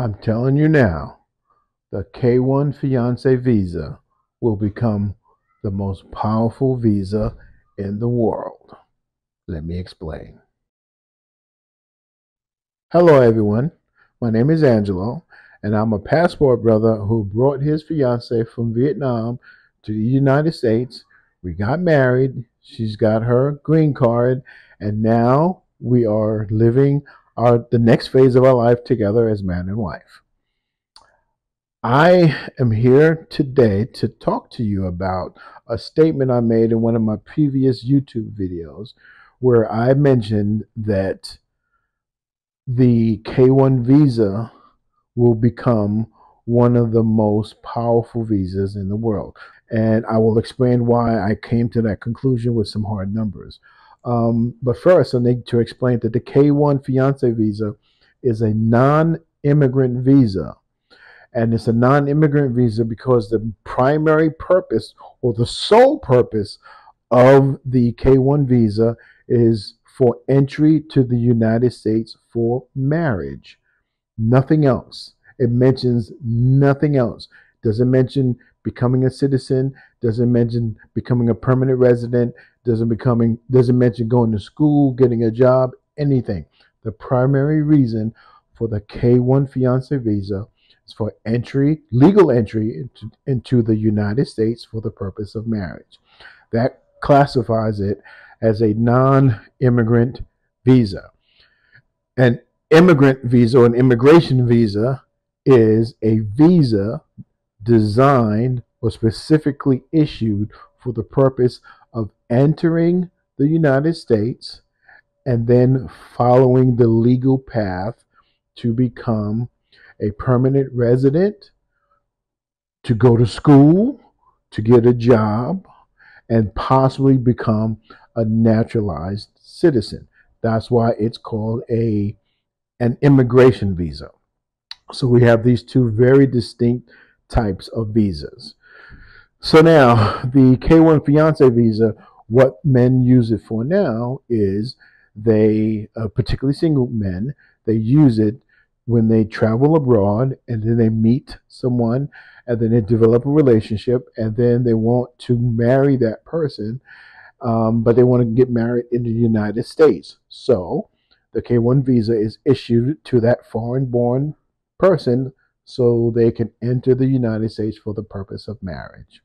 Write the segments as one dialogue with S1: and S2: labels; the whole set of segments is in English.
S1: I'm telling you now, the K1 fiance visa will become the most powerful visa in the world. Let me explain. Hello, everyone. My name is Angelo, and I'm a passport brother who brought his fiance from Vietnam to the United States. We got married. She's got her green card, and now we are living our the next phase of our life together as man and wife. I am here today to talk to you about a statement I made in one of my previous YouTube videos where I mentioned that the K1 visa will become one of the most powerful visas in the world. And I will explain why I came to that conclusion with some hard numbers. Um, but first, I need to explain that the K1 fiance visa is a non immigrant visa. And it's a non immigrant visa because the primary purpose or the sole purpose of the K1 visa is for entry to the United States for marriage. Nothing else. It mentions nothing else. Doesn't mention becoming a citizen, doesn't mention becoming a permanent resident, doesn't becoming doesn't mention going to school, getting a job, anything. The primary reason for the K1 fiance visa is for entry, legal entry into, into the United States for the purpose of marriage. That classifies it as a non-immigrant visa. An immigrant visa or an immigration visa is a visa designed or specifically issued for the purpose of entering the United States and then following the legal path to become a permanent resident, to go to school, to get a job, and possibly become a naturalized citizen. That's why it's called a an immigration visa. So we have these two very distinct types of visas. So now, the K1 fiance visa, what men use it for now is they, uh, particularly single men, they use it when they travel abroad and then they meet someone and then they develop a relationship and then they want to marry that person, um, but they want to get married in the United States. So the K1 visa is issued to that foreign born person so they can enter the United States for the purpose of marriage.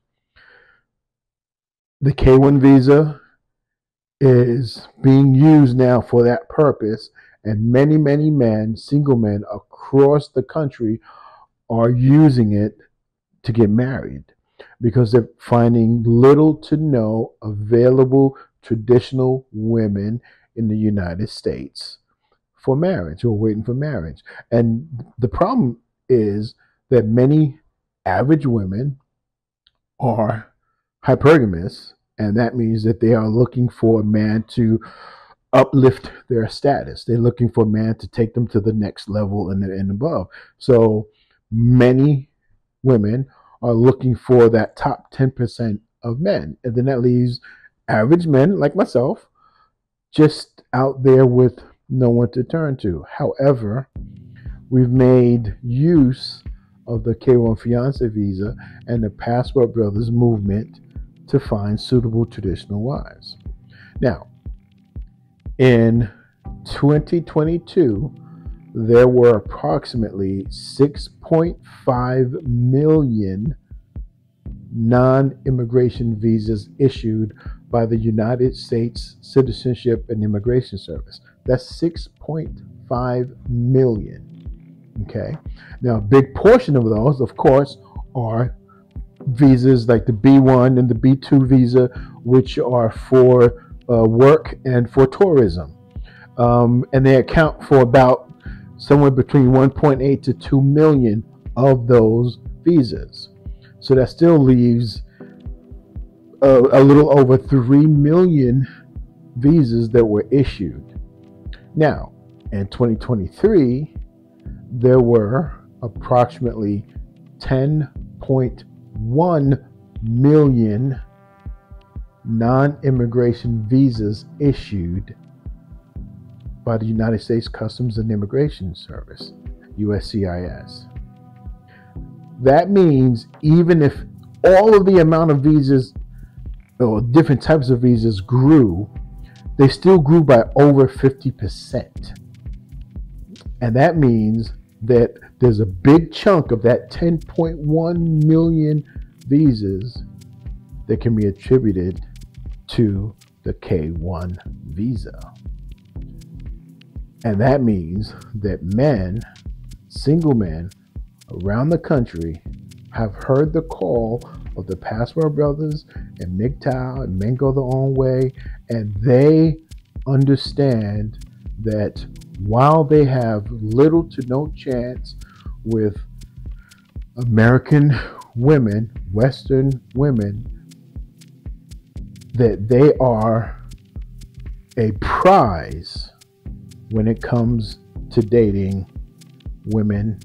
S1: The K1 visa is being used now for that purpose, and many, many men, single men across the country, are using it to get married because they're finding little to no available traditional women in the United States for marriage who are waiting for marriage. And the problem is that many average women are hypergamous, and that means that they are looking for a man to uplift their status. They're looking for a man to take them to the next level and, and above. So many women are looking for that top 10% of men. And then that leaves average men like myself just out there with no one to turn to. However, we've made use of the K1 fiance visa and the Passport Brothers movement to find suitable traditional wives. Now, in 2022, there were approximately 6.5 million non immigration visas issued by the United States Citizenship and Immigration Service. That's 6.5 million. Okay. Now, a big portion of those, of course, are visas like the B1 and the B2 visa, which are for uh, work and for tourism. Um, and they account for about somewhere between 1.8 to 2 million of those visas. So that still leaves a, a little over 3 million visas that were issued. Now, in 2023, there were approximately 10.1 million non immigration visas issued by the United States Customs and Immigration Service. USCIS. That means even if all of the amount of visas or different types of visas grew, they still grew by over 50%. And that means that there's a big chunk of that 10.1 million visas that can be attributed to the K1 visa. And that means that men, single men around the country, have heard the call of the Passport Brothers and MGTOW and Men Go Their Own Way, and they understand that while they have little to no chance with American women, Western women, that they are a prize when it comes to dating women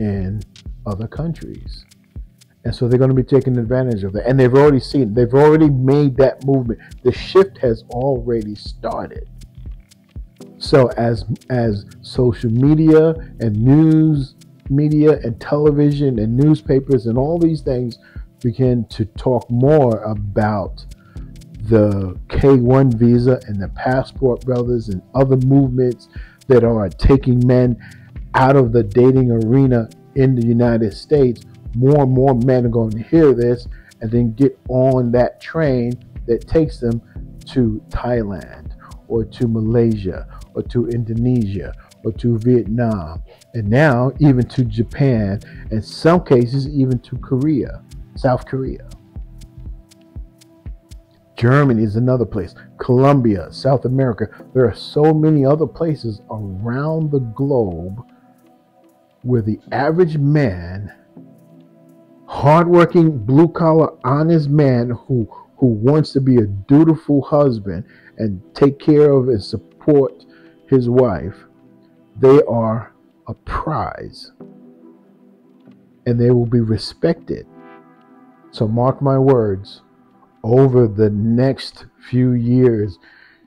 S1: in other countries. And so they're going to be taking advantage of that. And they've already seen, they've already made that movement. The shift has already started. So as as social media and news media and television and newspapers and all these things begin to talk more about the K1 visa and the Passport Brothers and other movements that are taking men out of the dating arena in the United States, more and more men are going to hear this and then get on that train that takes them to Thailand or to Malaysia or to Indonesia or to Vietnam and now even to Japan, and some cases, even to Korea, South Korea. Germany is another place, Colombia, South America. There are so many other places around the globe where the average man, hardworking, blue collar, honest man who, who wants to be a dutiful husband and take care of and support his wife, they are a prize and they will be respected. So, mark my words, over the next few years,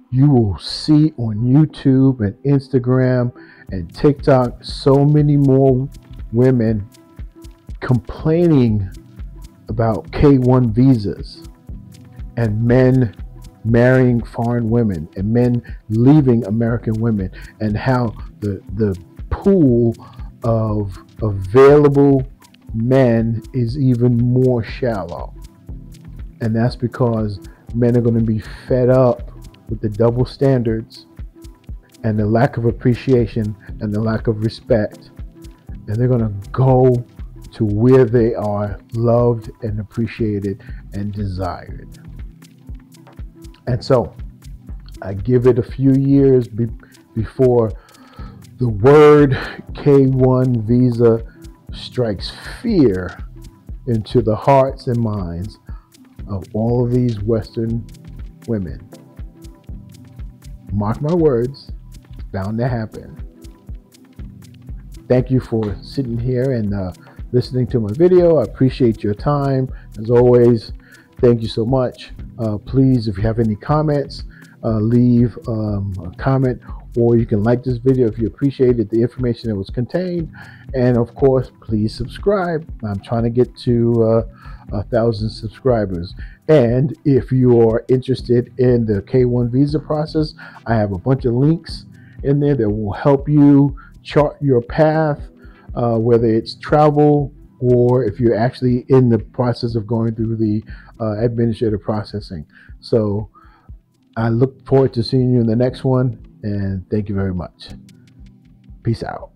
S1: you will see on YouTube and Instagram and TikTok so many more women complaining about K1 visas and men marrying foreign women and men leaving American women and how the the pool of available men is even more shallow. And that's because men are going to be fed up with the double standards and the lack of appreciation and the lack of respect. And they're going to go to where they are loved and appreciated and desired. And so I give it a few years be- before the word K1 visa strikes fear into the hearts and minds of all of these Western women. Mark my words, it's bound to happen. Thank you for sitting here and uh, listening to my video. I appreciate your time. As always, thank you so much. Uh, please, if you have any comments, uh, leave um, a comment or you can like this video if you appreciated the information that was contained. And of course please subscribe. I'm trying to get to uh, a thousand subscribers. And if you are interested in the k1 visa process i have a bunch of links in there that will help you chart your path uh, whether it's travel or if you're actually in the process of going through the uh, administrative processing so I look forward to seeing you in the next one, and thank you very much. Peace out.